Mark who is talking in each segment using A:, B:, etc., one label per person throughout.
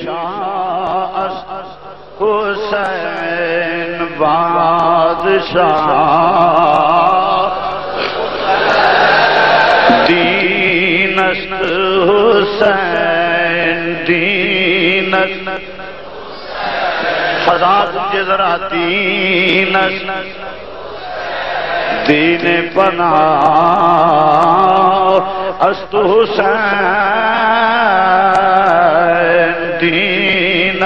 A: शाह हुसैन बादशाह दीनस्त हुसैन दीनस्त फजा तुझे जरा दीनस्त दीन पना अस्तु दीन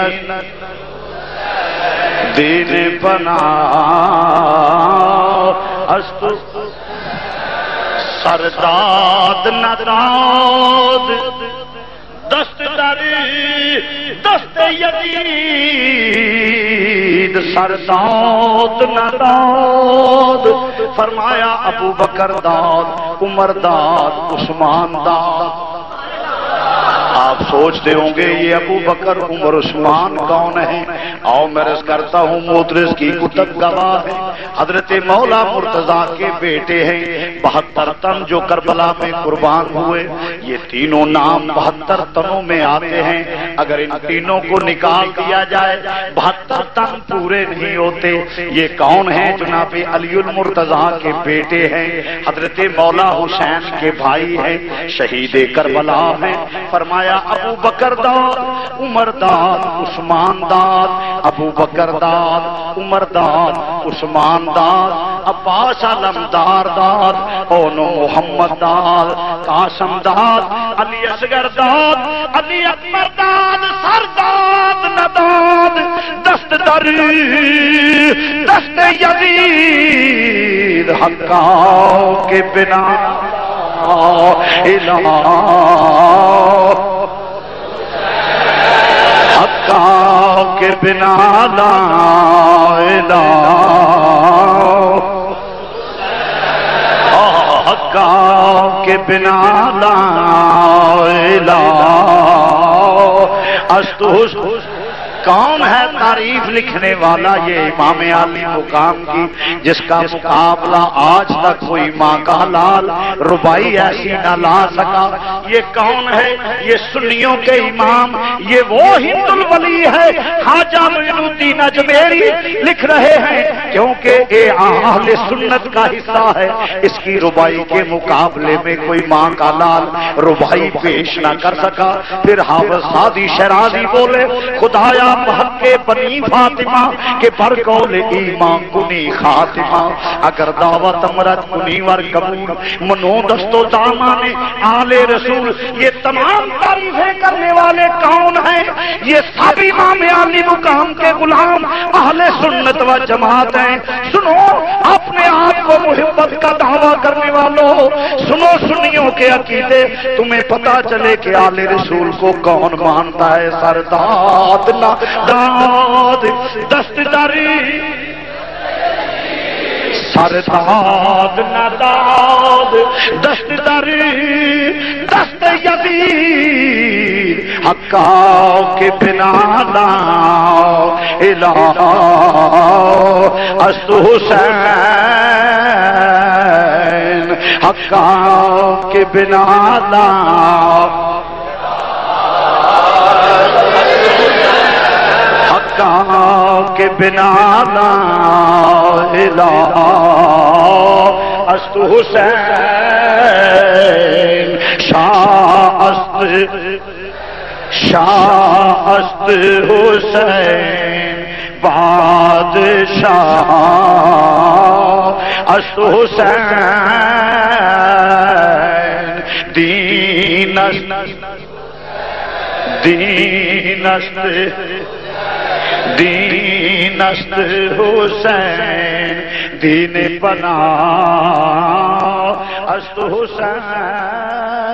A: दीन पना अस्तु। सरदाद नदाद दस्तदारी दस्त यजीद सरदाद नदाद फरमाया अबू बकर दाद, उमर दाद, उस्मान दाद। आप सोचते होंगे, ये अबू बकर उमर उस्मान कौन है? आओ, मैं रस करता हूँ मोदरस की कुतब गवाह है। हज़रत मौला मुर्तजा के बेटे हैं, बहत्तर तन जो करबला में कुर्बान हुए। ये तीनों नाम बहत्तर तनों में आते हैं। अगर इन तीनों को निकाल दिया जाए, बहत्तर तन पूरे नहीं होते। ये कौन है? जनाब अलीउल मुर्तजा के बेटे हैं। हज़रत मौला हुसैन के भाई हैं, शहीद करबला हैं फरमाया अबू बकर दाद उमर दाद उस्मान दाद अबू बकर दाद उमर दाद उस्मान दाद अब्बास अलमदार दाद ओनो मोहम्मद दाद कासम दाद अली असगर दाद अली अकबर दाद सरदाद नदाद दस्त दर, दस्त यजीद, हक्काओं के बिना बिना लाइला हक्का के बिना लाइला अस्तु कौन है तारीफ़ लिखने वाला? ये इमाम आली मुकाम की जिसका मुकाबला आज तक कोई माँ का लाल। रुबाई ऐसी न ला सका। ये कौन है? ये सुन्नियों के इमाम। ये वो हिंदुल वली है। खाजा मोइनुद्दीन अजमेरी लिख रहे हैं क्योंकि ये आहले सुन्नत का हिस्सा है। इसकी रुबाई के मुकाबले में कोई माँ का लाल रुबाई पेश ना कर सका। फिर हाफिज सादी शराजी बोले खुदाया के बनी फातिमा, के पर कौल ईमान कुनी खातिमा। अगर दावत अमरत कुनी वर कबूल, मनो दस्तो दामा ने, आले रसूल, ये तमाम तारीफें करने वाले कौन हैं? ये सब इमाम आली मुकाम के गुलाम, अहले सुन्नत व जमात हैं। सुनो, अपने आप मोहब्बत का दावा करने वालों, सुनो सुनियों के अकीदे, तुम्हें पता चले कि आले रसूल को कौन मानता है? सरदाद ना दाद दस्तदारी। सरदाद नदाद दस्तदारी। दस्त यदीद हक्का के बिना लाओ अस्तु हुसैन हक्का के बिना लाओ के बिना ला अस्तु हुसैन, शाह अस्त शाह अस्त हुसैन। बादशाह अस्त हुसैन दीनस्त दीनस्त हुसैन दीन बना अस्त हुसैन।